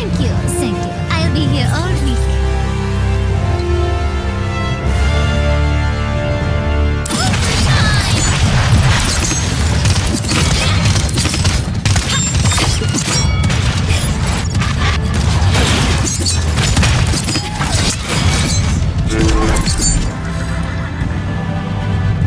Thank you, thank you. I'll be here all week. Thank